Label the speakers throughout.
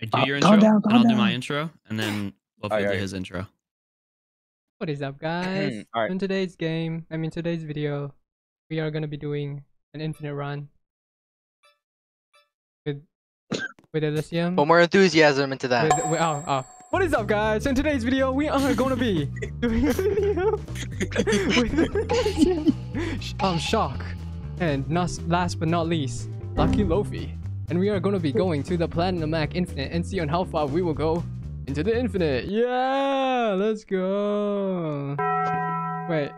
Speaker 1: I do
Speaker 2: Uh,
Speaker 1: your
Speaker 2: calm
Speaker 1: intro,
Speaker 2: down,
Speaker 1: and
Speaker 2: calm
Speaker 1: I'll do my intro, and then Luffy will
Speaker 3: Alright,
Speaker 1: do
Speaker 3: alright.
Speaker 1: his intro.
Speaker 4: What is up, guys?
Speaker 3: Alright.
Speaker 4: In today's game, I mean today's video, we are gonna be doing an infinite run with with Elysium.
Speaker 5: Put more enthusiasm into that.
Speaker 4: With, with, oh, oh. What is up, guys? In today's video, we are gonna be doing a video with Elysium. Sh- um, Shock, and not, last but not least, Lucky Lofi. And we are gonna be going to the Planet Namak Infinite and see on how far we will go into the Infinite. Yeah, let's go. Wait.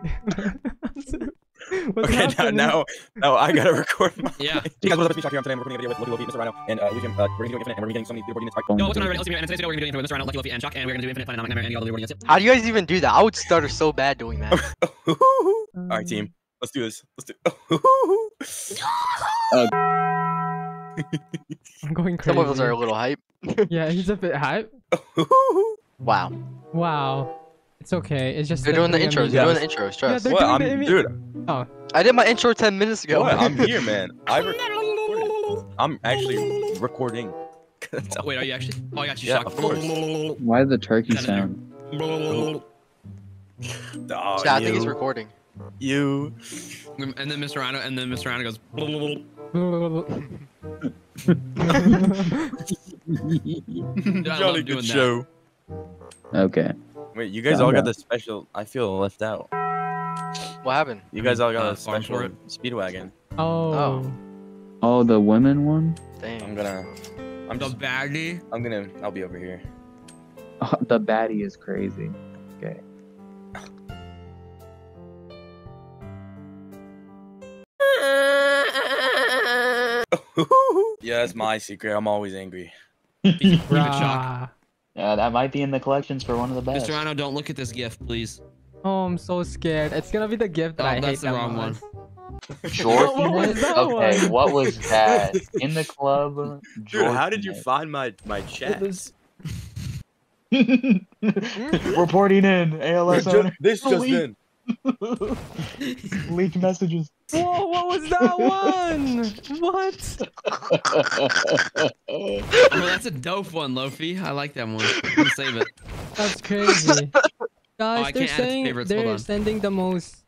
Speaker 4: What's
Speaker 3: Okay, now,
Speaker 4: happening?
Speaker 3: now, now I gotta record my.
Speaker 1: Yeah.
Speaker 3: Hey guys, what's up? It's me, Shock here. Today I'm recording a video with Lucky Lofi, Mr. Rhino, and uh, Lucian. Uh, we're gonna do Infinite, and we're getting so many leaderboard units.
Speaker 1: Yo, what's going on, everybody? Let's. And today's video, we're gonna be doing Mr. Rhino, Lucky Lofi, and Shock, and we're gonna do Infinite Planet Nightmare and all the rewarding.
Speaker 5: How do you guys even do that? I would stutter so bad doing that.
Speaker 3: All right, team. Let's do this. Let's do.
Speaker 4: I'm going crazy.
Speaker 5: Some of us are a little hype.
Speaker 4: Yeah, he's a bit hype.
Speaker 5: Wow.
Speaker 4: Wow. It's okay. It's just
Speaker 5: They're doing the intros. They're doing the intros. Trust.
Speaker 4: they're
Speaker 3: what? I'm,
Speaker 4: the imi-
Speaker 3: dude. Oh.
Speaker 5: I did my intro 10 minutes ago.
Speaker 3: What? I'm here, man. I recorded. I'm actually recording.
Speaker 1: Oh, wait, are you actually? Oh, I got you,
Speaker 3: Yeah,
Speaker 1: Shock.
Speaker 3: of course.
Speaker 2: Why the turkey
Speaker 1: Kinda
Speaker 2: sound?
Speaker 3: Oh,
Speaker 5: Yeah, I think it's recording.
Speaker 3: you.
Speaker 1: And then Mr. Rhino, and then Mr. Rhino goes. Dude, I
Speaker 3: Jolly good
Speaker 1: that.
Speaker 3: show.
Speaker 2: okay.
Speaker 3: Wait, you guys
Speaker 2: Calm
Speaker 3: all got the special. I feel left out.
Speaker 5: What happened?
Speaker 3: You guys all got
Speaker 1: Uh,
Speaker 3: a
Speaker 1: farm for
Speaker 3: special speedwagon.
Speaker 4: oh.
Speaker 2: Oh, the women one?
Speaker 5: Dang.
Speaker 3: I'm gonna. I'm
Speaker 1: The
Speaker 3: just.
Speaker 1: baddie.
Speaker 3: I'm gonna. I'll be over here.
Speaker 2: Oh, the baddie is crazy. Okay.
Speaker 3: yeah, that's my secret. I'm always angry.
Speaker 1: Keep it
Speaker 2: Yeah, that might be in the collections for one of the best.
Speaker 1: Mr. Rhino, don't look at this gift, please.
Speaker 4: Oh, I'm so scared. It's gonna be the gift that
Speaker 1: Oh,
Speaker 4: I hate
Speaker 1: that's the
Speaker 4: the
Speaker 1: wrong one.
Speaker 4: most.
Speaker 2: Jordan?
Speaker 4: What was that
Speaker 2: okay,
Speaker 4: one?
Speaker 2: what was that? In the club?
Speaker 3: Dude, how did you find my my chat?
Speaker 2: Reporting in, ALS owner.
Speaker 3: this just
Speaker 2: Delete.
Speaker 3: in.
Speaker 2: Leaked messages.
Speaker 4: Whoa, what was that one? What?
Speaker 1: Oh, that's a dope one, Lofi. I like that one. I'm gonna save it.
Speaker 4: That's crazy. Oh, guys,
Speaker 1: I
Speaker 4: they're
Speaker 1: can't add it to
Speaker 4: saying they're sending the most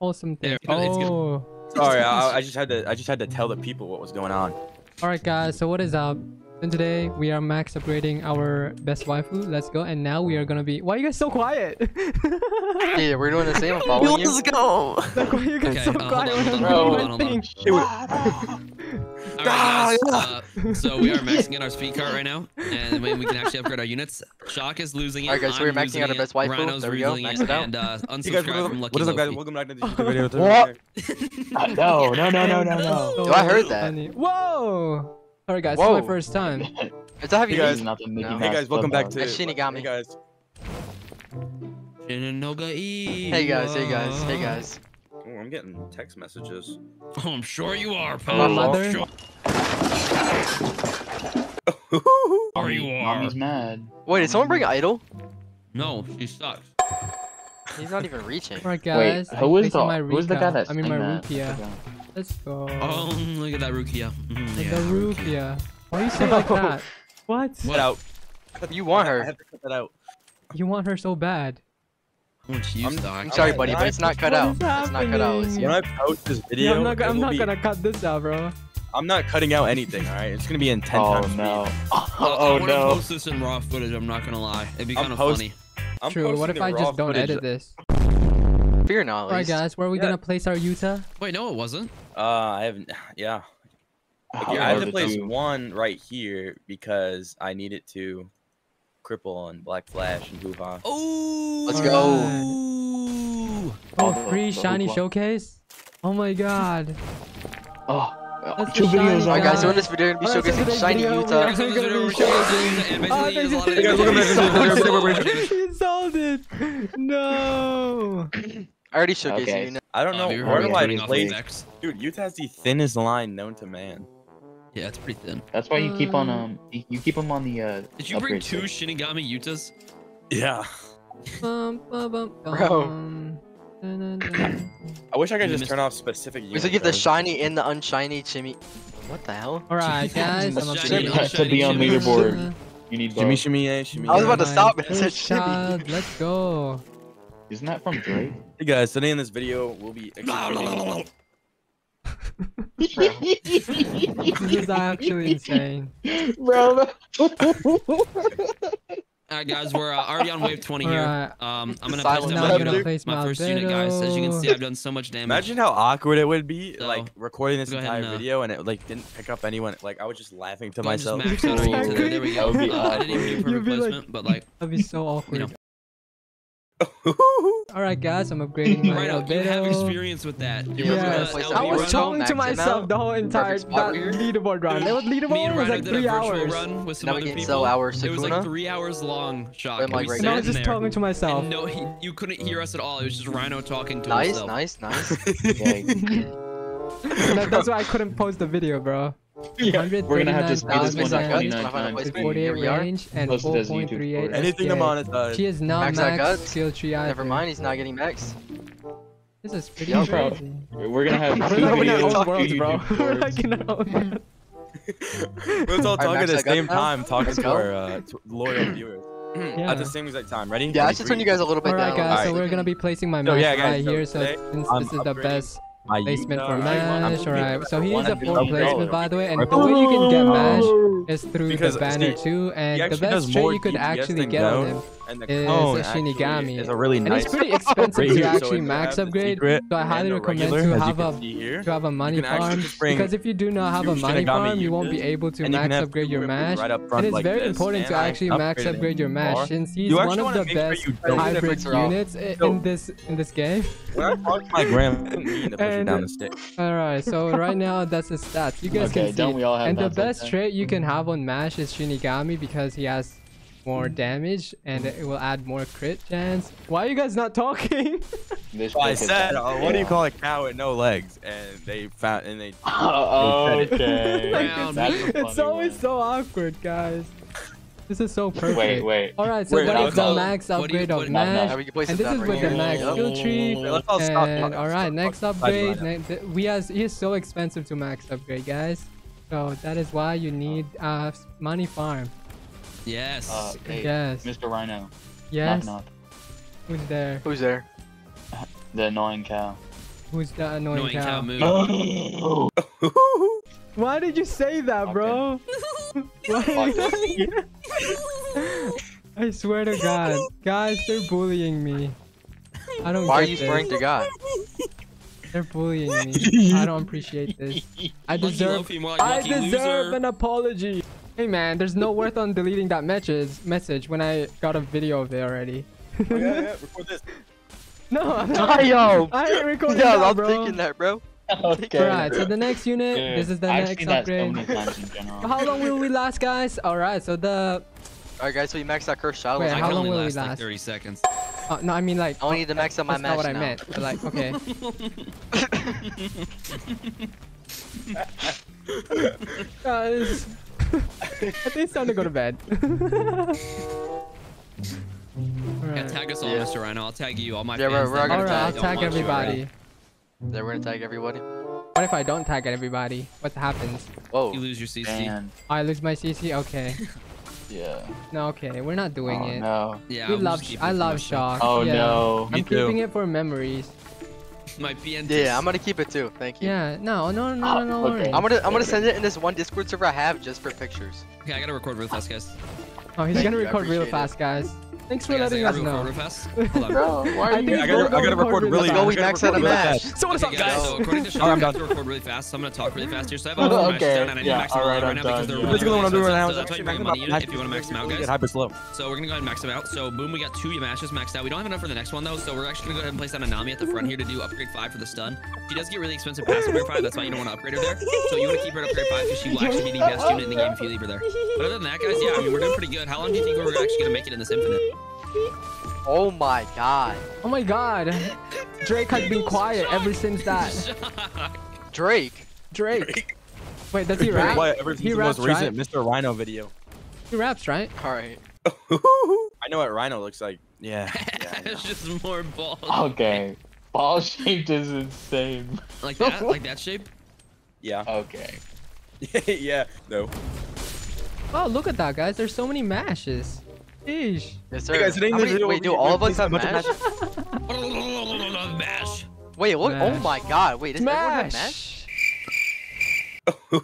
Speaker 4: awesome thing.
Speaker 1: There, it's good.
Speaker 4: oh.
Speaker 3: Sorry, I, I just had to. I just had to tell the people what was going on.
Speaker 4: Alright guys, so what is up? And today we are max upgrading our best waifu. Let's go. And now we are gonna be. Why are you guys so quiet?
Speaker 5: Yeah, we're doing the same. I'm following you.
Speaker 3: go.
Speaker 4: like, why are you guys
Speaker 1: Okay,
Speaker 4: so
Speaker 1: uh,
Speaker 4: quiet when
Speaker 1: hold
Speaker 4: I'm
Speaker 1: on,
Speaker 4: doing
Speaker 1: hold
Speaker 4: my
Speaker 1: on, hold on.
Speaker 4: thing?
Speaker 1: All right, guys. Uh, so we are maxing out our speed cart right now, and when we can actually upgrade our units. Shock is losing it.
Speaker 5: Alright, guys, so we're maxing out our best waifu.
Speaker 1: Rhino's
Speaker 5: There we go, max
Speaker 1: it,
Speaker 5: it out.
Speaker 1: and uh,
Speaker 3: Hey guys,
Speaker 1: unsubscribe from Lucky
Speaker 3: what is up, guys? Welcome back to the YouTube video.
Speaker 5: What?
Speaker 2: no, no, no, no, no, no.
Speaker 4: So
Speaker 5: Yo, I heard that.
Speaker 4: Whoa! Alright guys, it's
Speaker 5: Whoa.
Speaker 4: my first time.
Speaker 5: Is that have
Speaker 3: Hey,
Speaker 5: you
Speaker 3: guys.
Speaker 2: Not the Mickey
Speaker 5: No.
Speaker 3: Hey guys, welcome back to.
Speaker 2: Clubhouse.
Speaker 5: Shinigami.
Speaker 3: Hey guys.
Speaker 1: Shinnogai.
Speaker 5: Hey guys, hey guys, hey guys.
Speaker 3: Oh, I'm getting text messages.
Speaker 1: Oh, I'm sure you are,
Speaker 4: My
Speaker 1: pal.
Speaker 4: mother?
Speaker 1: Sure
Speaker 2: Mommy-
Speaker 1: you are.
Speaker 2: Mommy's mad.
Speaker 5: Wait, did someone bring Idol?
Speaker 1: No, she sucks.
Speaker 5: He's not even reaching.
Speaker 4: Alright guys,
Speaker 2: who
Speaker 4: I'm
Speaker 2: the
Speaker 4: my
Speaker 2: who's the guy that's
Speaker 4: I mean my Rukia. Let's go.
Speaker 1: Oh, look at that Rukia. Mm,
Speaker 4: like
Speaker 1: yeah,
Speaker 4: the Rukia. Why are you saying like that? What?
Speaker 3: Cut out.
Speaker 5: You want
Speaker 3: I
Speaker 5: her.
Speaker 3: have to cut that out.
Speaker 4: You want her so bad.
Speaker 1: How much
Speaker 3: I'm-
Speaker 5: I'm sorry, buddy, but it's not cut
Speaker 4: What
Speaker 5: out.
Speaker 4: is
Speaker 5: It's not cut out.
Speaker 4: happening?
Speaker 3: When I post this
Speaker 4: Yeah,
Speaker 3: video,
Speaker 4: I'm not, I'm not
Speaker 3: be-
Speaker 4: gonna cut this out, bro.
Speaker 3: I'm not cutting out anything. All right, it's gonna be in ten
Speaker 2: Oh
Speaker 3: times.
Speaker 2: no.
Speaker 3: speed.
Speaker 1: Oh, I
Speaker 2: Oh
Speaker 1: want to
Speaker 2: no.
Speaker 1: post this in raw footage. I'm not gonna lie. It'd be kind of funny.
Speaker 3: I'm
Speaker 4: True. What if I just don't
Speaker 3: footage.
Speaker 4: edit this?
Speaker 5: Fear not, at
Speaker 4: Alright guys, where are we
Speaker 3: Yeah.
Speaker 4: gonna place our Yuta?
Speaker 1: Wait, no, it wasn't.
Speaker 3: Uh, I haven't. Yeah.
Speaker 2: How
Speaker 3: Okay, I have to
Speaker 2: to
Speaker 3: place
Speaker 2: do?
Speaker 3: one right here because I need it to cripple and Black Flash and Hoo-Ha.
Speaker 1: Oh,
Speaker 5: Let's
Speaker 4: go.
Speaker 1: Ooh.
Speaker 4: Oh,
Speaker 2: Oh,
Speaker 4: free
Speaker 2: the
Speaker 4: shiny
Speaker 2: hoopla.
Speaker 4: showcase? Oh my god.
Speaker 2: Oh,
Speaker 4: That's
Speaker 2: two
Speaker 4: the shiny
Speaker 2: videos.
Speaker 5: Alright, guys, so in this video, we're gonna be
Speaker 4: Alright, so
Speaker 5: showcasing Shiny
Speaker 4: video,
Speaker 5: Yuta.
Speaker 4: we are gonna be showcasing- Oh,
Speaker 1: Basically, there's a lot of
Speaker 4: Hey,
Speaker 3: guys, welcome back to the video.
Speaker 1: videos.
Speaker 4: She insulted. No.
Speaker 5: I already showcased
Speaker 2: Okay.
Speaker 5: you.
Speaker 3: I don't know
Speaker 1: you're
Speaker 3: where do I
Speaker 1: turning off
Speaker 3: place.
Speaker 1: effects.
Speaker 3: Dude, Yuta's has the thinnest line known to man.
Speaker 1: Yeah, it's pretty thin.
Speaker 2: That's why you keep on
Speaker 4: Um,
Speaker 2: um you you keep them on the uh.
Speaker 1: Did you bring two
Speaker 2: stick.
Speaker 1: Shinigami Yutas?
Speaker 3: Yeah.
Speaker 4: Bum, bum, bum,
Speaker 5: Bro.
Speaker 4: Dun, dun, dun.
Speaker 3: I wish I could just turn off specific
Speaker 5: We
Speaker 3: units.
Speaker 5: should give the shiny and the unshiny chimmy. What the hell?
Speaker 4: Alright, guys, I'm
Speaker 1: Shiny,
Speaker 4: upgrading.
Speaker 1: shiny,
Speaker 6: to be on leaderboard, you need
Speaker 3: Shimmy,
Speaker 6: both.
Speaker 3: shimmy, yeah, shimmy.
Speaker 5: I was about to stop it. I said shimmy.
Speaker 4: let's go.
Speaker 6: Isn't that from Drake?
Speaker 3: Hey guys, today in this video we'll be.
Speaker 4: This is actually insane.
Speaker 6: Bro.
Speaker 1: All right, guys, we're uh, already on wave 20 here.
Speaker 4: Alright.
Speaker 1: Um, I'm gonna
Speaker 5: Silent
Speaker 1: place
Speaker 4: Now
Speaker 1: down
Speaker 4: I'm
Speaker 1: my,
Speaker 4: gonna
Speaker 1: unit,
Speaker 4: place
Speaker 1: my
Speaker 4: my
Speaker 1: first unit, guys. As you can see, I've done so much damage.
Speaker 3: Imagine how awkward it would be,
Speaker 1: So,
Speaker 3: like recording this entire
Speaker 1: and, uh,
Speaker 3: video and it like didn't pick up anyone. Like I was just laughing to
Speaker 1: Go ahead and
Speaker 3: myself.
Speaker 1: just max out our unit there. There we go.
Speaker 6: Be
Speaker 1: Uh, I didn't even do
Speaker 6: awkward.
Speaker 4: You'd
Speaker 1: perfect
Speaker 4: be like-
Speaker 1: but like,
Speaker 4: That'd be so awkward.
Speaker 1: know.
Speaker 4: Alright, guys, I'm upgrading my
Speaker 1: right now, you have experience with that. You
Speaker 5: Yeah,
Speaker 4: Yes. I was talking to myself
Speaker 5: out.
Speaker 4: the whole entire that
Speaker 5: here.
Speaker 4: leaderboard run. That was
Speaker 1: Me
Speaker 4: leaderboard
Speaker 1: and
Speaker 4: was like three hours.
Speaker 1: run with some
Speaker 5: Now we
Speaker 1: other
Speaker 5: can
Speaker 1: people.
Speaker 5: sell our
Speaker 1: It was like three hours long. Shock. And
Speaker 5: like,
Speaker 1: we
Speaker 5: right
Speaker 1: sat
Speaker 4: And I was just
Speaker 1: there,
Speaker 4: talking to myself.
Speaker 1: And no, he, you couldn't hear us at all. It was just Rhino talking to
Speaker 5: Nice,
Speaker 1: himself.
Speaker 5: nice, nice.
Speaker 4: That- That's why I couldn't post the video, bro.
Speaker 6: Yeah, we're gonna have to speed this one up 29 times.
Speaker 4: 48
Speaker 5: here we are.
Speaker 4: range and
Speaker 6: Post it as
Speaker 4: 4.38.
Speaker 3: Anything to monetize.
Speaker 4: She is not
Speaker 5: Max
Speaker 4: max
Speaker 5: guts?
Speaker 4: skill tree either.
Speaker 5: Never mind, he's not getting max.
Speaker 4: This is pretty
Speaker 6: Yo, bro.
Speaker 4: crazy.
Speaker 6: We're gonna have
Speaker 4: We're
Speaker 6: two
Speaker 4: like in our
Speaker 6: videos,
Speaker 4: own
Speaker 6: two
Speaker 4: worlds, bro. We're like in our own.
Speaker 3: Let's all
Speaker 5: Alright,
Speaker 3: talk at the same time, talking
Speaker 5: Let's
Speaker 3: to our uh, loyal viewers
Speaker 4: Yeah.
Speaker 3: at the same exact time. Ready?
Speaker 5: Yeah, I should turn you guys a little bit
Speaker 4: Alright,
Speaker 5: down.
Speaker 4: guys, so we're gonna be placing my
Speaker 3: So,
Speaker 4: mash
Speaker 3: yeah, guys,
Speaker 4: right
Speaker 3: so
Speaker 4: here. So since
Speaker 3: I'm
Speaker 4: this is the best
Speaker 3: my
Speaker 4: placement for mash,
Speaker 3: I'm
Speaker 4: alright. So he is a
Speaker 6: One
Speaker 4: four placement, by the way, and the way you can get mash is through
Speaker 3: Because,
Speaker 4: the banner
Speaker 3: see,
Speaker 4: too, and the best
Speaker 3: does
Speaker 4: trait you could
Speaker 3: DPS
Speaker 4: actually get on him
Speaker 3: and the
Speaker 4: is a Shinigami.
Speaker 3: is a really
Speaker 4: And it's pretty expensive to
Speaker 3: here, so
Speaker 4: actually max upgrade, so I highly recommend
Speaker 3: regular,
Speaker 4: to
Speaker 3: you
Speaker 4: have a
Speaker 3: here,
Speaker 4: to have a money farm because if you do not have a money
Speaker 3: Shinigami
Speaker 4: farm, you won't be able to
Speaker 3: and you
Speaker 4: max upgrade your mash.
Speaker 3: right
Speaker 4: And it's
Speaker 3: like
Speaker 4: very
Speaker 3: this,
Speaker 4: important to
Speaker 3: I
Speaker 4: actually max upgrade your mash since he's
Speaker 3: You
Speaker 4: one of the
Speaker 3: make sure
Speaker 4: best
Speaker 3: you
Speaker 4: hybrid
Speaker 5: Difference are off.
Speaker 4: units in this in this game.
Speaker 3: When I talked my grandma, I didn't mean to push her
Speaker 4: And-
Speaker 3: down the stick.
Speaker 4: Alright, so right now that's the stats. You guys
Speaker 6: Okay,
Speaker 4: can see.
Speaker 6: don't we all have
Speaker 4: and the
Speaker 6: maps like
Speaker 4: best trait you can have on Mash is Shinigami because he has more damage and it will add more crit chance. Why are you guys not talking?
Speaker 6: This
Speaker 3: I said, uh, what do you call a cow with no legs? And they found, and they.
Speaker 6: Oh, okay.
Speaker 4: Like,
Speaker 1: Round.
Speaker 6: A
Speaker 4: it's always
Speaker 6: one.
Speaker 4: so awkward, guys. This is so perfect.
Speaker 6: Wait, wait.
Speaker 4: Alright, so
Speaker 3: Wait,
Speaker 4: that
Speaker 3: no,
Speaker 4: is the max
Speaker 1: What do you
Speaker 4: upgrade of
Speaker 6: No, no.
Speaker 4: Mash.
Speaker 5: We can place
Speaker 4: And
Speaker 5: it
Speaker 4: this is
Speaker 5: down
Speaker 4: with the max
Speaker 5: Yep.
Speaker 4: skill tree.
Speaker 3: Wait, let's all stop.
Speaker 4: And alright, next upgrade.
Speaker 3: Stop.
Speaker 4: ne- th- we has he is so expensive to max upgrade, guys. So that is why you need uh money farm.
Speaker 1: Yes.
Speaker 6: Uh, hey,
Speaker 4: Yes.
Speaker 6: Mr. Rhino.
Speaker 4: Yes.
Speaker 6: Knock, knock.
Speaker 4: Who's there?
Speaker 5: Who's there?
Speaker 6: The annoying cow.
Speaker 4: Who's the annoying,
Speaker 1: Annoying cow
Speaker 4: cow?
Speaker 1: move.
Speaker 4: Why did you say that, bro? Why- I swear to God, guys, they're bullying me. I don't.
Speaker 5: Why are you
Speaker 4: this.
Speaker 5: swearing to God?
Speaker 4: They're bullying me. I don't appreciate this. I deserve.
Speaker 1: Lofi, more
Speaker 4: I deserve
Speaker 1: loser.
Speaker 4: an apology. Hey man, there's no worth on deleting that message message when I got a video of it already.
Speaker 3: Oh, yeah, yeah, record this.
Speaker 4: no, I'm not,
Speaker 5: Yo!
Speaker 4: I ain't recording
Speaker 5: Yeah,
Speaker 4: that,
Speaker 5: I'm
Speaker 4: bro.
Speaker 5: thinking that, bro.
Speaker 6: Okay.
Speaker 4: Alright, so the next unit,
Speaker 6: Dude,
Speaker 4: this is the
Speaker 6: I've
Speaker 4: next
Speaker 6: seen that so
Speaker 4: upgrade.
Speaker 6: many times in general.
Speaker 4: How long will we last, guys? Alright, so the
Speaker 5: Alright, guys, so we maxed out Cursed Child.
Speaker 4: Wait,
Speaker 1: I
Speaker 4: how
Speaker 1: can
Speaker 4: long
Speaker 1: only
Speaker 4: will we
Speaker 1: last like 30 seconds.
Speaker 4: uh, no, I mean like
Speaker 5: I only need to max out my
Speaker 4: that's not
Speaker 5: match
Speaker 4: what I
Speaker 5: now.
Speaker 4: meant. But like, okay. Guys, I think it's time to go to bed.
Speaker 1: Yeah,
Speaker 4: Alright,
Speaker 1: tag us all,
Speaker 5: Yeah.
Speaker 1: Mr. Rhino. I'll tag you. All my
Speaker 5: Yeah, we're- we're
Speaker 1: that
Speaker 5: gonna
Speaker 4: Alright,
Speaker 1: don't
Speaker 4: I'll
Speaker 5: tag-
Speaker 4: tag
Speaker 1: want
Speaker 4: everybody.
Speaker 1: Around.
Speaker 5: Then we're gonna tag everybody.
Speaker 4: What if I don't tag everybody? What happens?
Speaker 5: Whoa.
Speaker 1: You lose your CC.
Speaker 6: Man, oh,
Speaker 4: I lose my CC? Okay.
Speaker 6: yeah.
Speaker 4: No, okay. We're not doing
Speaker 6: oh,
Speaker 4: it.
Speaker 6: no.
Speaker 1: Yeah,
Speaker 4: we
Speaker 1: we'll
Speaker 4: love.
Speaker 1: just
Speaker 4: Sh-
Speaker 1: keep
Speaker 4: I love
Speaker 1: myself.
Speaker 4: Shock.
Speaker 6: Oh
Speaker 4: yeah.
Speaker 6: no.
Speaker 3: Me
Speaker 4: I'm
Speaker 3: too.
Speaker 4: keeping it for memories.
Speaker 1: My PNT.
Speaker 5: Yeah, I'm gonna keep it too. Thank you.
Speaker 4: Yeah. No, no, no, no, no
Speaker 6: Okay.
Speaker 4: worries.
Speaker 5: I'm gonna I'm gonna send it in this one Discord server I have just for pictures.
Speaker 1: Okay, I gotta record real fast, guys.
Speaker 4: Oh, he's
Speaker 5: Thank
Speaker 4: gonna
Speaker 5: you,
Speaker 4: record real
Speaker 5: appreciate it.
Speaker 4: fast, guys. Thanks for
Speaker 1: Hey,
Speaker 4: letting
Speaker 1: gotta
Speaker 4: us know.
Speaker 1: real fast. Hold on.
Speaker 6: Bro, why
Speaker 4: I
Speaker 6: are you?
Speaker 3: I gotta,
Speaker 4: gonna
Speaker 3: I gotta record
Speaker 4: really
Speaker 3: really
Speaker 4: fast.
Speaker 5: Go, we
Speaker 3: gotta
Speaker 5: max out a
Speaker 3: record really
Speaker 5: match.
Speaker 3: fast.
Speaker 4: So what's up,
Speaker 1: guys,
Speaker 4: guys?
Speaker 1: so according to Sean, oh,
Speaker 3: I'm
Speaker 1: I have
Speaker 3: done.
Speaker 1: to record really fast, so I'm gonna talk really fast here. So I have
Speaker 6: Oh,
Speaker 1: all the matches
Speaker 6: okay.
Speaker 1: down, and I need to
Speaker 6: Yeah,
Speaker 1: max them out right now because
Speaker 6: done,
Speaker 1: they're
Speaker 6: yeah.
Speaker 1: really
Speaker 3: Basically, what I'm doing right now
Speaker 1: expensive.
Speaker 3: is
Speaker 1: So that's why you bring money unit if you want to max them out,
Speaker 3: Get
Speaker 1: guys.
Speaker 3: hyper slow.
Speaker 1: So we're gonna go ahead and max them out. So boom, we got two matches maxed out. We don't have enough for the next one though, so we're actually gonna go ahead and place down Anami at the front here to do upgrade five for the stun. She does get really expensive past upgrade five, that's why you don't want to upgrade her there. So you want to keep her at upgrade five because she will actually be the best unit in the game if you leave her there. But other than that, guys, yeah, I mean we're doing pretty good. How long do you think we're actually gonna make it in this infinite?
Speaker 5: Oh my god.
Speaker 4: Oh my god. Drake has been quiet ever since that.
Speaker 5: Drake.
Speaker 4: Drake. Wait, does he rap?
Speaker 3: Why, ever since
Speaker 4: He
Speaker 3: the
Speaker 4: raps,
Speaker 3: most recent
Speaker 4: right?
Speaker 3: Mr. Rhino video.
Speaker 4: He raps, right?
Speaker 5: Alright.
Speaker 3: I know what Rhino looks like. Yeah. yeah
Speaker 1: it's just more balls.
Speaker 6: Okay. Ball shaped is insane.
Speaker 1: Like that? Like that shape?
Speaker 3: yeah.
Speaker 6: Okay.
Speaker 3: yeah. No.
Speaker 4: Oh, look at that, guys. There's so many mashes. Sheesh.
Speaker 5: Yes, sir.
Speaker 3: Hey guys, today in this
Speaker 5: many-
Speaker 3: video,
Speaker 5: wait, do all of us have
Speaker 3: placing a
Speaker 5: mash?
Speaker 1: Mash.
Speaker 5: Wait, look. Oh my god. Wait, does everyone have mash?
Speaker 4: Smash.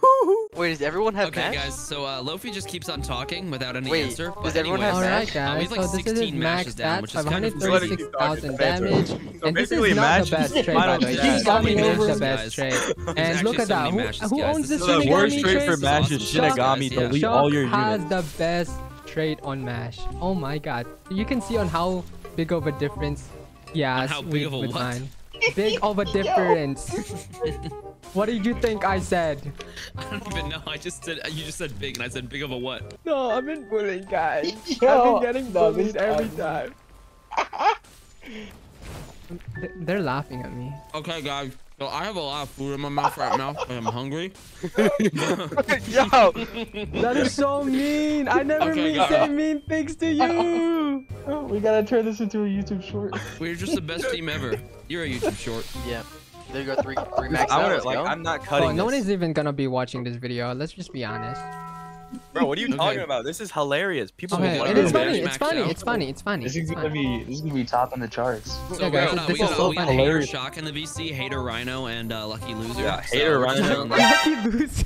Speaker 5: Wait, does everyone have
Speaker 1: Okay,
Speaker 5: mash?
Speaker 1: guys. So uh, Lofi just keeps on talking without any
Speaker 5: Wait,
Speaker 1: answer.
Speaker 5: does
Speaker 1: but
Speaker 5: everyone have
Speaker 1: anyways,
Speaker 5: mash?
Speaker 4: Alright,
Speaker 1: Uh, we
Speaker 4: guys.
Speaker 1: have, like,
Speaker 4: so this is
Speaker 1: 16
Speaker 4: max
Speaker 1: mashes down, which is kind of-
Speaker 4: 536,000 damage.
Speaker 3: So
Speaker 4: and this is not the best trade, by
Speaker 3: final
Speaker 4: the way.
Speaker 3: stat.
Speaker 4: Shinigami
Speaker 1: So many
Speaker 4: is the best trade. And look at
Speaker 1: so
Speaker 4: that. Who,
Speaker 1: mashes,
Speaker 4: who owns
Speaker 1: This
Speaker 4: this
Speaker 1: is the worst
Speaker 4: trade?
Speaker 1: trade for mash is
Speaker 6: Shinigami, delete all your
Speaker 4: has the best trade on mash. Oh my god. You can see on how big of a difference Yeah,
Speaker 1: how big
Speaker 4: with,
Speaker 1: of a
Speaker 4: with
Speaker 1: what?
Speaker 4: mine. Big of a difference. what did you think I said?
Speaker 1: I don't even know. I just said you just said big, and I said big of a what?
Speaker 4: No, I've been bullied, guys.
Speaker 6: Yo,
Speaker 4: I've been getting bullied
Speaker 6: this
Speaker 4: every
Speaker 6: um,
Speaker 4: time. They're laughing at me.
Speaker 1: Okay, guys. So I have a lot of food in my mouth right now, I'm hungry.
Speaker 5: Yo,
Speaker 4: That is so mean. I never
Speaker 1: Okay,
Speaker 4: mean say mean things to you.
Speaker 6: Oh, we gotta turn this into a YouTube short.
Speaker 1: We're just the best team ever. You're a YouTube short.
Speaker 5: yeah. There you go. Three, three max
Speaker 3: I
Speaker 5: out.
Speaker 3: wanna, like,
Speaker 5: go.
Speaker 3: I'm not cutting
Speaker 4: Oh, no one is even gonna be watching this video. Let's just be honest.
Speaker 3: Bro, what are you
Speaker 1: Okay.
Speaker 3: talking about? This is hilarious. People
Speaker 4: Okay,
Speaker 3: love
Speaker 4: it is
Speaker 3: this.
Speaker 4: funny. It's funny.
Speaker 1: out.
Speaker 4: It's funny. It's funny.
Speaker 6: This is
Speaker 4: It's
Speaker 6: gonna be this is gonna be top on the charts.
Speaker 1: So
Speaker 4: Yeah, guys,
Speaker 1: got, uh,
Speaker 4: this is so
Speaker 1: we
Speaker 4: funny.
Speaker 1: Hater
Speaker 6: Hilarious.
Speaker 1: Shock in the VC, Hater Rhino, and uh, Lucky Loser.
Speaker 3: Yeah,
Speaker 1: So
Speaker 3: Hater Rhino.
Speaker 1: chilling.
Speaker 4: Lucky loser.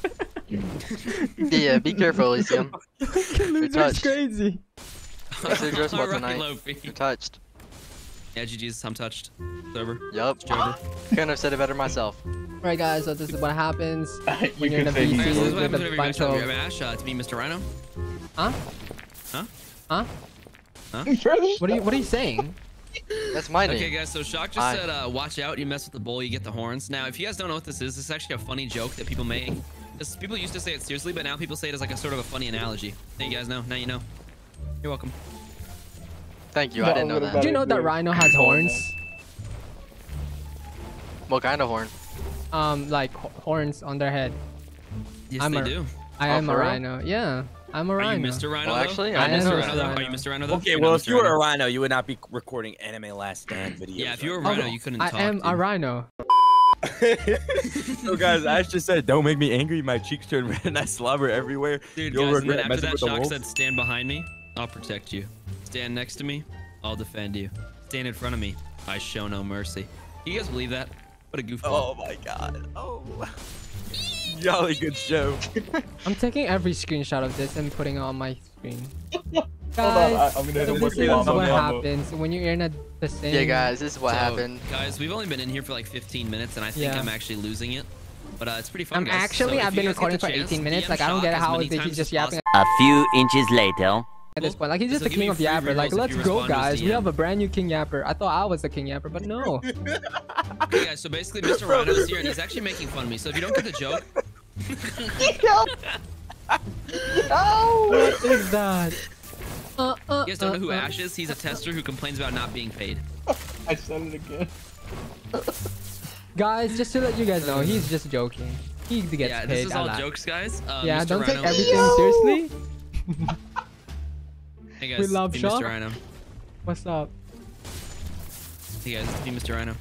Speaker 5: Yeah, yeah, be careful, Elysium.
Speaker 4: Lucky loser's crazy.
Speaker 5: That's your dress tonight. You're touched.
Speaker 1: Yeah, GG's. I'm touched. It's over.
Speaker 5: Yup.
Speaker 1: It's over.
Speaker 5: Couldn't have said it better myself.
Speaker 4: Alright, guys. So this is what happens. When you're in
Speaker 6: can
Speaker 4: a VC.
Speaker 1: Alright, so this
Speaker 4: with a
Speaker 1: you
Speaker 4: bunch of-
Speaker 1: your Ash uh, to be Mr. Rhino.
Speaker 4: Huh?
Speaker 1: Huh?
Speaker 4: Huh?
Speaker 6: Further
Speaker 4: What are you What are you saying?
Speaker 5: That's my name.
Speaker 1: Okay, guys, so Shock just
Speaker 5: Hi.
Speaker 1: said, uh, watch out, you mess with the bull, you get the horns. Now, if you guys don't know what this is, this is actually a funny joke that people make. This, people used to say it seriously, but now people say it as like a sort of a funny analogy. Now you guys know. Now you know. You're welcome.
Speaker 5: Thank you.
Speaker 6: No,
Speaker 5: I didn't know that.
Speaker 6: about-
Speaker 4: Did you know that Rhino has horns?
Speaker 5: What kind of horn?
Speaker 4: Um, like horns on their head.
Speaker 1: Yes,
Speaker 4: I'm
Speaker 1: they
Speaker 4: a-
Speaker 1: do.
Speaker 4: I
Speaker 5: Oh,
Speaker 4: am a
Speaker 5: for real?
Speaker 4: rhino. Yeah, I'm a rhino.
Speaker 1: Are you
Speaker 4: rhino.
Speaker 1: Mr. Rhino?
Speaker 5: Well,
Speaker 1: though?
Speaker 5: actually,
Speaker 1: Are
Speaker 4: I'm
Speaker 1: Mr.
Speaker 4: Mr.
Speaker 1: Rhino. though? Are you Mr. Rhino? though?
Speaker 3: Okay, well, if you were a rhino, you would not be recording Anime Last Stand videos.
Speaker 1: Yeah, if you were a
Speaker 4: Oh,
Speaker 1: rhino, you couldn't
Speaker 4: I
Speaker 1: talk.
Speaker 4: I am
Speaker 1: dude.
Speaker 4: a rhino.
Speaker 3: so guys, Ash just said, "Don't make me angry. My cheeks turn red and I slobber everywhere."
Speaker 1: Dude,
Speaker 3: You'll
Speaker 1: guys,
Speaker 3: regret
Speaker 1: after
Speaker 3: messing
Speaker 1: that,
Speaker 3: with the
Speaker 1: Shock
Speaker 3: wolf.
Speaker 1: said, stand behind me. I'll protect you. Stand next to me. I'll defend you. Stand in front of me. I show no mercy. You guys believe that? What a goofball.
Speaker 3: Oh my god. Oh. Jolly good show.
Speaker 4: I'm taking every screenshot of this and putting it on my screen.
Speaker 6: Hold on,
Speaker 4: Guys,
Speaker 6: I, I'm gonna
Speaker 4: so this is what
Speaker 6: combo.
Speaker 4: happens when you're in a, the same.
Speaker 5: Yeah, guys, this is what
Speaker 1: So,
Speaker 5: happened.
Speaker 1: Guys, we've only been in here for like 15 minutes, and I think
Speaker 4: Yeah.
Speaker 1: I'm actually losing it. But uh, it's pretty fun,
Speaker 4: I'm
Speaker 1: guys.
Speaker 4: actually,
Speaker 1: So
Speaker 4: I've been recording for
Speaker 1: chance,
Speaker 4: 18 minutes.
Speaker 1: DM
Speaker 4: Like, I don't get how
Speaker 1: many
Speaker 4: is he's just yapping.
Speaker 7: A few inches later.
Speaker 4: At this point. Like, he's just
Speaker 1: This
Speaker 4: the king of Yapper. Like, let's go,
Speaker 1: respond to his
Speaker 4: guys. We have a brand new King Yapper. I thought I was the King Yapper, but no.
Speaker 1: Okay, guys, so basically, Mr. Rhino's here, and he's actually making fun of me. So if you don't get the joke, oh,
Speaker 4: what is that? Uh, uh,
Speaker 1: you guys don't know
Speaker 4: uh,
Speaker 1: who
Speaker 4: uh.
Speaker 1: Ash is. He's a tester who complains about not being paid.
Speaker 6: I said it again.
Speaker 4: Guys, just to let you guys know, he's just joking. He gets
Speaker 1: yeah,
Speaker 4: paid
Speaker 1: this is
Speaker 4: a
Speaker 1: all
Speaker 4: lot.
Speaker 1: jokes, guys. Uh,
Speaker 4: Yeah,
Speaker 1: Mr.
Speaker 4: don't take
Speaker 1: Rhino-
Speaker 4: everything seriously.
Speaker 1: Hey guys,
Speaker 4: We love
Speaker 1: be
Speaker 4: Shock.
Speaker 1: Mr. Rhino.
Speaker 4: What's up?
Speaker 1: Hey guys, be Mr. Rhino.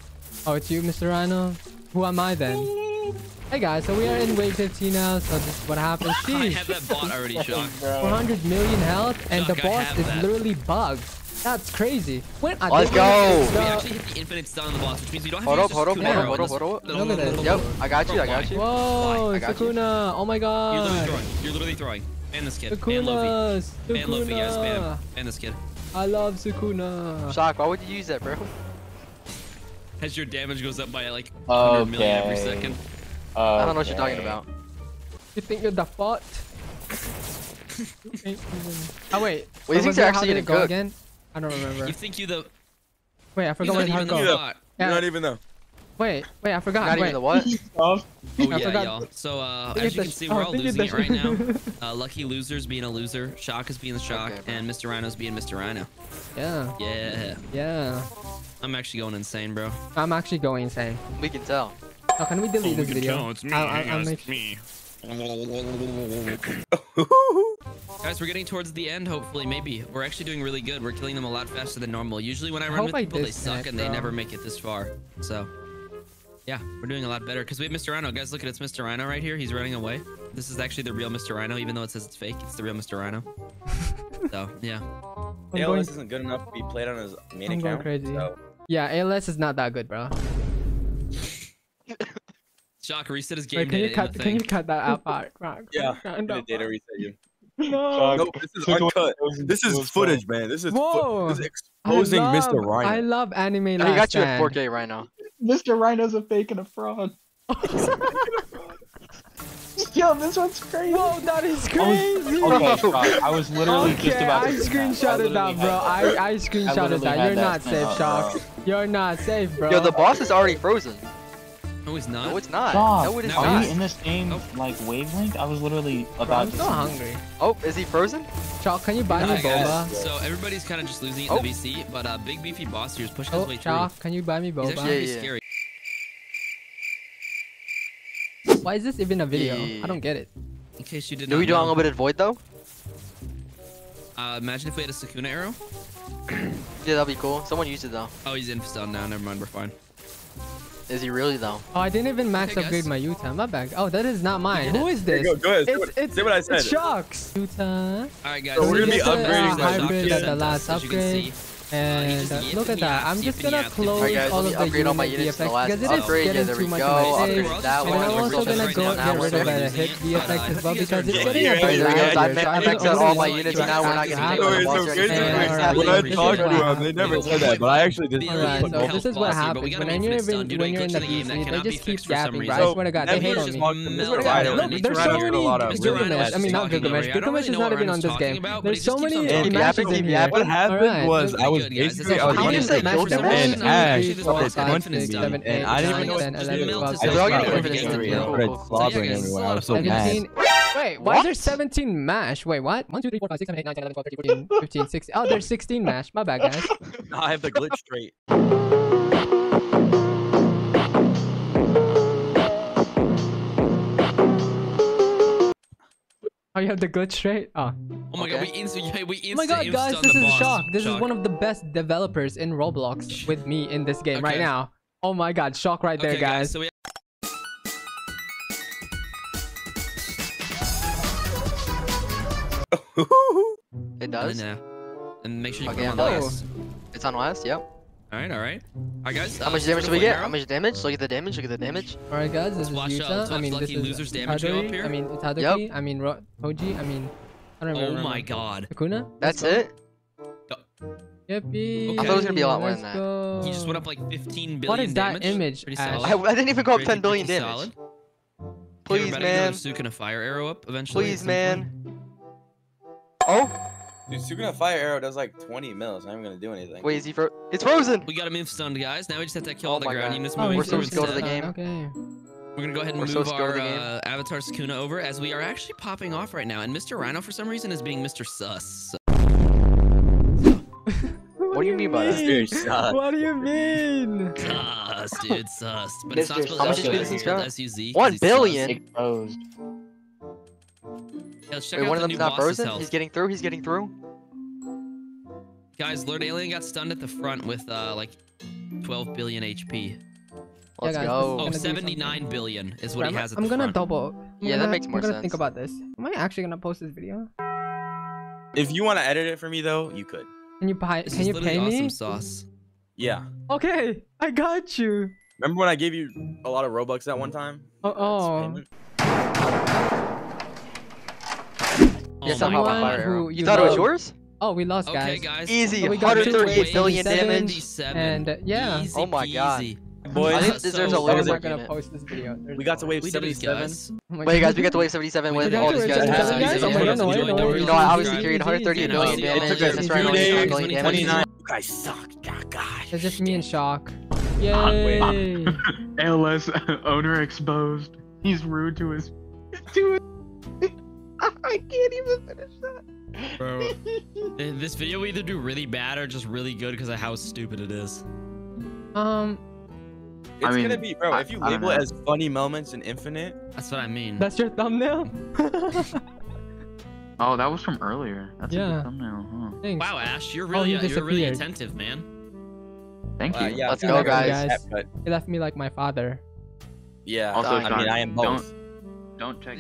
Speaker 4: Oh, it's you, Mr. Rhino. Who am I then? Hey guys, so we are in wave 15 now, so this is what happens.
Speaker 1: I have that bot already, Shock.
Speaker 6: Bro.
Speaker 4: 400 million health, and the boss is
Speaker 1: that.
Speaker 4: literally bugged. That's crazy. When I
Speaker 5: Let's go.
Speaker 4: this,
Speaker 1: We actually hit the infinite stun on the boss, which means we don't have
Speaker 5: Hold
Speaker 1: to
Speaker 5: up, hold up,
Speaker 4: hold up,
Speaker 5: hold up, hold up.
Speaker 1: No, no,
Speaker 4: Look at this.
Speaker 5: Yep. I got you, I got you.
Speaker 4: Whoa,
Speaker 5: I got you.
Speaker 4: Sukuna. Oh my god.
Speaker 1: You're literally throwing. You're literally throwing. Ban this kid. Ban Luffy.
Speaker 4: Sukuna.
Speaker 1: Ban Luffy, guys. Ban.
Speaker 4: Sukuna.
Speaker 1: Ban this kid.
Speaker 4: I love Sukuna.
Speaker 5: Shock, why would you use that, bro?
Speaker 1: As your damage goes up by like 100 million every
Speaker 6: Okay.
Speaker 1: second.
Speaker 5: I don't know what you're talking about.
Speaker 4: You think you're the fuck? oh wait.
Speaker 5: Wait,
Speaker 4: What
Speaker 5: these things
Speaker 4: was
Speaker 5: are actually gonna
Speaker 4: go
Speaker 5: cook.
Speaker 4: again? I don't remember.
Speaker 1: You think you the.
Speaker 4: Wait, I forgot
Speaker 1: not
Speaker 4: what how
Speaker 1: even
Speaker 4: it
Speaker 1: the
Speaker 4: goes.
Speaker 1: bot.
Speaker 3: You
Speaker 4: Yeah.
Speaker 3: don't even know.
Speaker 4: Wait, wait, I forgot.
Speaker 5: Not
Speaker 4: wait.
Speaker 5: even the what?
Speaker 1: Oh
Speaker 4: I
Speaker 1: yeah,
Speaker 4: forgot-
Speaker 1: y'all. So uh, as you can see, we're
Speaker 4: oh,
Speaker 1: all losing it right now. Uh, Lucky Loser's being a loser. Shock is being the shock,
Speaker 5: Okay,
Speaker 1: and Mr. Rhino's being Mr. Rhino.
Speaker 4: Yeah,
Speaker 1: Yeah.
Speaker 4: yeah.
Speaker 1: I'm actually going insane, bro.
Speaker 4: I'm actually going insane.
Speaker 5: We can tell.
Speaker 4: Oh, can we delete this video?
Speaker 1: it's me.
Speaker 4: I'll, I'll, I'll make
Speaker 1: me. Guys, we're getting towards the end, hopefully, maybe. We're actually doing really good. We're killing them a lot faster than normal. Usually when I
Speaker 4: I
Speaker 1: run
Speaker 4: hope
Speaker 1: with
Speaker 4: I
Speaker 1: people, they suck
Speaker 4: disconnect,
Speaker 1: and they never make it this far. So, yeah, we're doing a lot better because we have Mr. Rhino. Guys, look at it. It's Mr. Rhino right here. He's running away. This is actually the real Mr. Rhino, even though it says it's fake. It's the real Mr. Rhino. so, yeah.
Speaker 4: I'm
Speaker 3: ALS going... isn't good enough to be played on his main
Speaker 4: I'm
Speaker 3: account.
Speaker 4: Going crazy.
Speaker 3: So.
Speaker 4: Yeah, ALS is not that good, bro.
Speaker 1: Shock, reset his game
Speaker 4: Wait, can You cut, can you cut that out, bro?
Speaker 3: Yeah, I'm gonna data reset you.
Speaker 4: No.
Speaker 3: no, this is uncut. This is footage, man. This is,
Speaker 4: Whoa.
Speaker 3: This is exposing
Speaker 4: love,
Speaker 3: Mr. Rhino.
Speaker 4: I love anime. I
Speaker 5: got you at 4K right now.
Speaker 6: Mr. Rhino's a fake and a fraud. Yo, this one's crazy.
Speaker 4: Whoa, that is crazy.
Speaker 6: I was, okay, oh I was literally
Speaker 4: okay,
Speaker 6: just about to I
Speaker 4: screenshotted that, bro. I, I screenshotted
Speaker 6: I
Speaker 4: that. You're not safe,
Speaker 6: uh-huh.
Speaker 4: Shock. You're not safe, bro.
Speaker 5: Yo, the boss is already frozen.
Speaker 1: No, it's not.
Speaker 5: No, it's not.
Speaker 6: Stop.
Speaker 5: No, it is
Speaker 6: Are we in the same
Speaker 1: nope.
Speaker 6: like wavelength? I was literally about.
Speaker 4: Bro,
Speaker 6: I'm
Speaker 4: so hungry.
Speaker 5: Oh, is he frozen?
Speaker 4: Shock, can you buy me
Speaker 1: right,
Speaker 4: boba?
Speaker 1: So everybody's kind of just losing it in the oh. VC, but uh, big beefy boss here is pushing
Speaker 4: oh,
Speaker 1: his way
Speaker 4: Shock, through. can you buy me boba?
Speaker 1: He's
Speaker 5: yeah, yeah.
Speaker 1: scary.
Speaker 4: Why is this even a video?
Speaker 5: Yeah.
Speaker 4: I don't get it.
Speaker 1: In case you didn't.
Speaker 5: Do we do
Speaker 1: know.
Speaker 5: unlimited void though?
Speaker 1: Uh, imagine if we had a Sukuna arrow.
Speaker 5: yeah, that'd be cool. Someone used it though.
Speaker 1: Oh, he's infested now. Never mind, we're fine.
Speaker 5: Is he really though?
Speaker 4: Oh, I didn't even max upgrade my Yuta. My bad. Oh, that is not mine. Who is this?
Speaker 3: Go, go ahead.
Speaker 4: It's, it's,
Speaker 3: Say what I said.
Speaker 4: It's Sharks. Yuta.
Speaker 1: All right, guys.
Speaker 3: So, so we're gonna be upgrading
Speaker 4: the
Speaker 3: the
Speaker 4: last upgrade. And uh, look at that. I'm just gonna close
Speaker 5: guys,
Speaker 4: all of the
Speaker 5: upgrade unit my units
Speaker 4: VFX because it is
Speaker 5: upgrade,
Speaker 4: getting
Speaker 5: yeah,
Speaker 4: too much
Speaker 5: upgrade that
Speaker 4: And I'm also gonna go get rid of
Speaker 1: a
Speaker 4: hit VFX as well because it's getting a bit
Speaker 5: loud. I maxed out all my units And now. We're not gonna have the
Speaker 3: walls. When I talked to them, they never said that, but I actually did.
Speaker 4: Alright, so this is what happens when you're in the PC. They just keep yapping, bro. I swear to God, they hate on me.
Speaker 3: Look,
Speaker 4: there's so many Gilgamesh. I mean, not Gilgamesh. Gilgamesh is not even on this game. There's so many
Speaker 5: Gilgamesh.
Speaker 3: What happened was I was
Speaker 1: was good, guys.
Speaker 3: Basically, I was running the and Ash me, and I didn't even know what to do. I
Speaker 1: was arguing
Speaker 3: everywhere. I was so mad.
Speaker 4: Wait, why what? is there 17 mash? Wait, what? 1, 2, 3, 4, 5, 6, 7, 8, 9, 10, 11, 12, 13, 14, 15, 16. Oh, there's 16 mash. My bad, guys.
Speaker 3: I have the glitch straight.
Speaker 4: Oh, you have the glitch straight? Oh. Ah.
Speaker 1: Oh my okay. god, we insta- we
Speaker 4: insta-
Speaker 1: Oh
Speaker 4: my god, guys, this is
Speaker 1: a
Speaker 4: Shock. This
Speaker 1: Shock.
Speaker 4: is one of the best developers in Roblox with me in this game
Speaker 1: okay.
Speaker 4: right now. Oh my god, Shock right okay, there,
Speaker 1: guys.
Speaker 4: guys
Speaker 1: so
Speaker 5: it does.
Speaker 1: And, and make sure you
Speaker 5: okay,
Speaker 1: put
Speaker 5: it
Speaker 1: on last.
Speaker 5: It's on last, yep.
Speaker 1: Alright, alright. Alright, guys.
Speaker 5: How much damage do we get? How much damage? Look at the damage. Look at the damage.
Speaker 4: Alright, guys. This
Speaker 1: let's
Speaker 4: is Yuta.
Speaker 1: Uh,
Speaker 4: I mean, this is
Speaker 1: Itadori.
Speaker 4: I mean, Itadaki. Yep. I mean, Ro Hoji. I mean, I don't remember.
Speaker 1: Oh my god.
Speaker 4: Hakuna?
Speaker 5: That's,
Speaker 4: That's
Speaker 5: it?
Speaker 4: Yippee. Okay.
Speaker 1: I thought it was
Speaker 5: gonna be a lot more than that.
Speaker 1: He just went up like 15 billion damage.
Speaker 4: What is that
Speaker 1: damage?
Speaker 4: image?
Speaker 1: Pretty solid.
Speaker 5: I, I, didn't even go up 10 billion damage.
Speaker 1: Solid.
Speaker 5: Please, man.
Speaker 1: Sukuna fire arrow up eventually.
Speaker 5: Please, man. Oh.
Speaker 3: Dude, Sukuna Fire Arrow does like 20 mils. I'm not even gonna do anything.
Speaker 5: Wait, is he frozen? It's frozen!
Speaker 1: We got a move guys. Now we just have to kill
Speaker 5: oh
Speaker 1: all the ground units.
Speaker 4: Oh,
Speaker 5: we're so skilled to the game.
Speaker 4: Okay.
Speaker 1: We're gonna go ahead and
Speaker 5: we're
Speaker 1: move
Speaker 5: so
Speaker 1: our uh, Avatar Sukuna over as we are actually popping off right now. And Mr. Rhino, for some reason, is being Mr. Sus.
Speaker 5: What do you mean by that?
Speaker 3: Dude, sus.
Speaker 4: What do you mean?
Speaker 1: Sus, dude, sus. But Mr. it's not supposed
Speaker 5: How
Speaker 1: to be
Speaker 5: spelled
Speaker 1: S-U-Z.
Speaker 5: One billion?
Speaker 6: Exposed.
Speaker 1: Yeah,
Speaker 5: Wait, one of them's not frozen?
Speaker 1: Health.
Speaker 5: He's getting through? He's getting through?
Speaker 1: Guys, Lord Alien got stunned at the front with, uh, like, 12 billion HP.
Speaker 5: Let's yeah,
Speaker 4: guys,
Speaker 5: go.
Speaker 1: Oh, 79 billion is what he has
Speaker 4: I'm,
Speaker 1: I'm
Speaker 4: gonna
Speaker 1: front.
Speaker 4: double. I'm
Speaker 5: yeah,
Speaker 4: gonna, that
Speaker 5: makes more sense.
Speaker 4: I'm gonna
Speaker 5: sense.
Speaker 4: think about this. Am I actually gonna post this video?
Speaker 3: If you want to edit it for me, though, you could.
Speaker 4: Can you buy?
Speaker 1: This
Speaker 4: can you pay
Speaker 1: awesome
Speaker 4: me?
Speaker 1: sauce.
Speaker 3: Yeah.
Speaker 4: Okay, I got you.
Speaker 3: Remember when I gave you a lot of Robux that one time? Uh
Speaker 4: oh.
Speaker 5: Yes,
Speaker 4: You,
Speaker 5: you thought love. it was yours?
Speaker 4: Oh, we lost, guys.
Speaker 1: Okay,
Speaker 4: guys.
Speaker 5: Easy,
Speaker 4: so we got
Speaker 5: 138 billion damage.
Speaker 4: And uh, yeah.
Speaker 1: Easy,
Speaker 5: oh my easy.
Speaker 1: god.
Speaker 3: Boys,
Speaker 5: I think
Speaker 1: so
Speaker 5: a
Speaker 3: we oh got to wave 77.
Speaker 4: Oh
Speaker 5: Wait, guys, we got to wave 77 with all these guys.
Speaker 4: guys? Oh no,
Speaker 5: you know, I obviously carried 138
Speaker 1: million
Speaker 5: damage.
Speaker 1: It took us three days,
Speaker 3: 29.
Speaker 1: You guys suck. Gosh.
Speaker 4: It's just me in Shock. Yay.
Speaker 6: LS owner exposed. He's rude to his... To his I can't even finish that.
Speaker 1: Bro, this video will either do really bad or just really good because of how stupid it is.
Speaker 4: Um,
Speaker 3: it's
Speaker 6: I mean,
Speaker 3: gonna be, bro.
Speaker 6: I,
Speaker 3: if you
Speaker 6: I
Speaker 3: label it as funny moments in Infinite,
Speaker 1: that's what I mean.
Speaker 4: That's your thumbnail.
Speaker 6: oh, that was from earlier. That's
Speaker 4: yeah.
Speaker 6: a thumbnail, huh?
Speaker 4: Thanks.
Speaker 1: Wow, Ash, you're
Speaker 4: oh,
Speaker 1: really oh, you're really attentive, man.
Speaker 2: Thank
Speaker 3: uh,
Speaker 2: you.
Speaker 3: Uh, yeah,
Speaker 5: Let's go, guys.
Speaker 3: guys.
Speaker 4: He left me like my father.
Speaker 3: Yeah.
Speaker 6: Also,
Speaker 3: I mean, I am both.
Speaker 6: Don't,
Speaker 5: don't check.